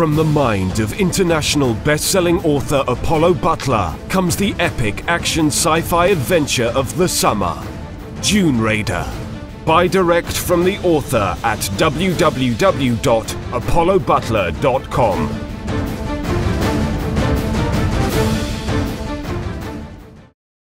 From the mind of international best-selling author Apollo Butler comes the epic action sci-fi adventure of the summer, Dune Raider. Buy direct from the author at www.apollobutler.com.